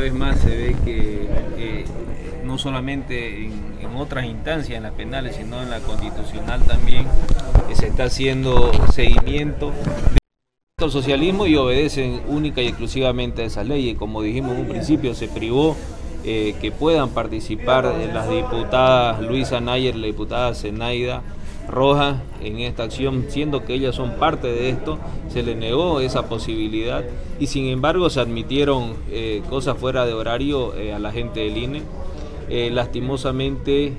vez más se ve que eh, no solamente en, otras instancias, en las penales, sino en la constitucional también, se está haciendo seguimiento del socialismo y obedecen única y exclusivamente a esas leyes. Como dijimos en un principio, se privó eh, que puedan participar las diputadas Luisa Nayer, la diputada Zenaida Rojas en esta acción, siendo que ellas son parte de esto, se le negó esa posibilidad y sin embargo se admitieron eh, cosas fuera de horario eh, a la gente del INE. Eh, lastimosamente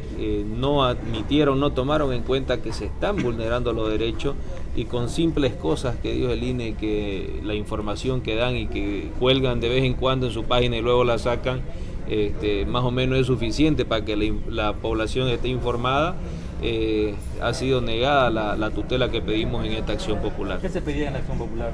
no admitieron, no tomaron en cuenta que se están vulnerando los derechos y con simples cosas que dio el INE, que la información que dan y que cuelgan de vez en cuando en su página y luego la sacan, este, más o menos es suficiente para que la población esté informada eh, ha sido negada la, tutela que pedimos en esta acción popular. ¿Qué se pedía en la acción popular?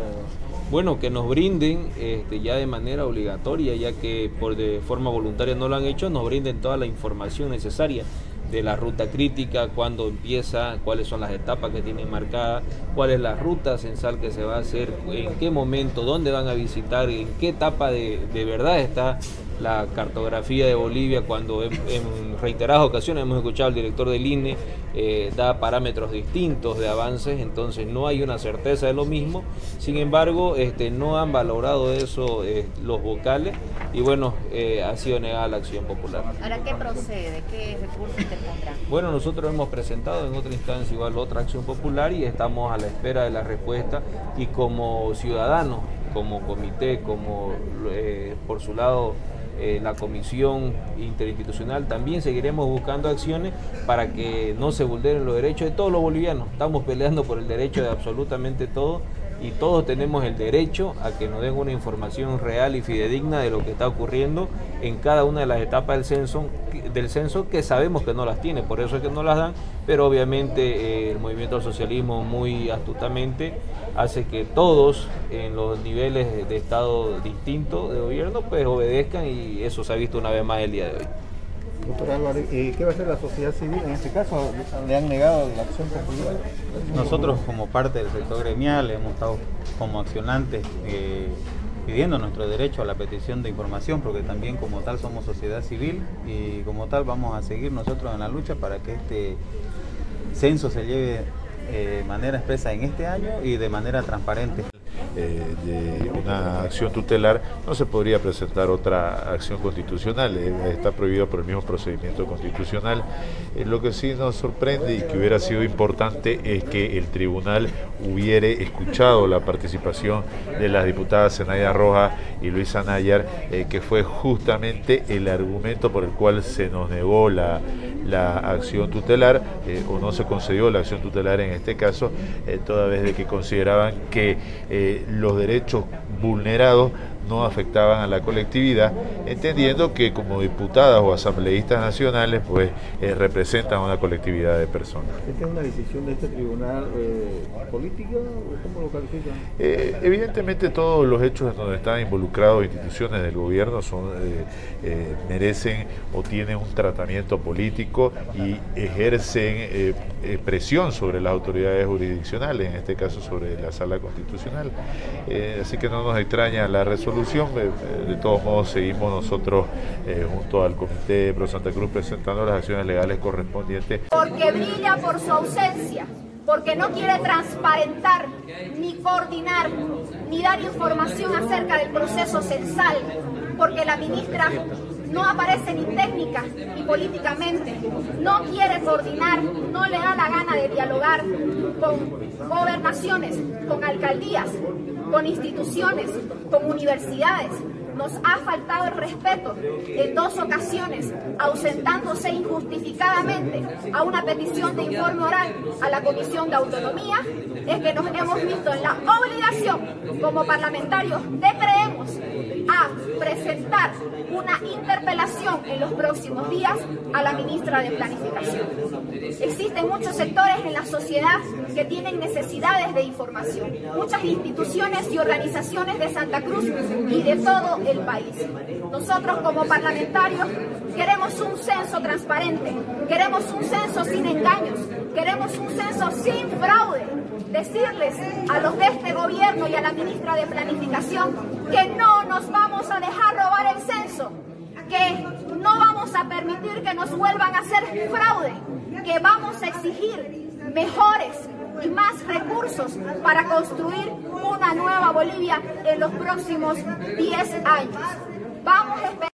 Bueno, que nos brinden este, ya de manera obligatoria, ya que por de forma voluntaria no lo han hecho, nos brinden toda la información necesaria de la ruta crítica, cuándo empieza, cuáles son las etapas que tienen marcadas, cuál es la ruta censal que se va a hacer, en qué momento, dónde van a visitar, en qué etapa de, de verdad está la cartografía de Bolivia cuando en, reiteradas ocasiones hemos escuchado al director del INE eh, da parámetros distintos de avances, entonces no hay una certeza de lo mismo. Sin embargo, este, no han valorado eso eh, los vocales y bueno, eh, ha sido negada la acción popular. ¿Ahora qué procede? ¿Qué recursos interpondrán? Bueno, nosotros hemos presentado en otra instancia igual otra acción popular y estamos a la espera de la respuesta y como ciudadanos, como comité, como por su lado eh, la comisión interinstitucional, también seguiremos buscando acciones para que no se vulneren los derechos de todos los bolivianos. Estamos peleando por el derecho de absolutamente todo y todos tenemos el derecho a que nos den una información real y fidedigna de lo que está ocurriendo en cada una de las etapas del censo, del censo que sabemos que no las tiene, por eso es que no las dan, pero obviamente eh, el movimiento del socialismo muy astutamente hace que todos en los niveles de Estado distintos de gobierno pues obedezcan y eso se ha visto una vez más el día de hoy. Doctor Álvarez, ¿qué va a hacer la sociedad civil en este caso? ¿Le han negado la acción popular? Nosotros como parte del sector gremial hemos estado como accionantes eh, pidiendo nuestro derecho a la petición de información porque también como tal somos sociedad civil y como tal vamos a seguir nosotros en la lucha para que este censo se lleve eh, manera expresa en este año y de manera transparente. Eh, de una acción tutelar, no se podría presentar otra acción constitucional, eh, está prohibido por el mismo procedimiento constitucional. Eh, lo que sí nos sorprende y que hubiera sido importante es que el tribunal hubiere escuchado la participación de las diputadas Senaya Roja y Luisa Nayar, que fue justamente el argumento por el cual se nos negó la, la acción tutelar o no se concedió la acción tutelar en este caso, toda vez de que consideraban que los derechos vulnerados no afectaban a la colectividad, entendiendo que como diputadas o asambleístas nacionales pues eh, representan a una colectividad de personas. ¿Esta es una decisión de este tribunal eh, política o cómo lo califican? Eh, evidentemente todos los hechos en donde están involucrados instituciones del gobierno son, merecen o tienen un tratamiento político y ejercen presión sobre las autoridades jurisdiccionales, en este caso sobre la sala constitucional. así que no nos extraña la resolución de, todos modos, seguimos nosotros eh, junto al Comité Pro Santa Cruz presentando las acciones legales correspondientes. Porque brilla por su ausencia, porque no quiere transparentar, ni coordinar, ni dar información acerca del proceso censal, porque la ministra no aparece ni técnica ni políticamente, no quiere coordinar, no le da la gana de dialogar con gobernaciones, con alcaldías, con instituciones, con universidades. Nos ha faltado el respeto en dos ocasiones, ausentándose injustificadamente a una petición de informe oral a la Comisión de Autonomía, es que nos hemos visto en la obligación como parlamentarios de creemos a presentar una interpelación en los próximos días a la ministra de Planificación. Existen muchos sectores en la sociedad que tienen necesidades de información, muchas instituciones y organizaciones de Santa Cruz y de todo el país. Nosotros como parlamentarios queremos un censo transparente, queremos un censo sin engaños, Queremos un censo sin fraude. Decirles a los de este gobierno y a la ministra de Planificación que no nos vamos a dejar robar el censo, que no vamos a permitir que nos vuelvan a hacer fraude, que vamos a exigir mejores y más recursos para construir una nueva Bolivia en los próximos 10 años. Vamos a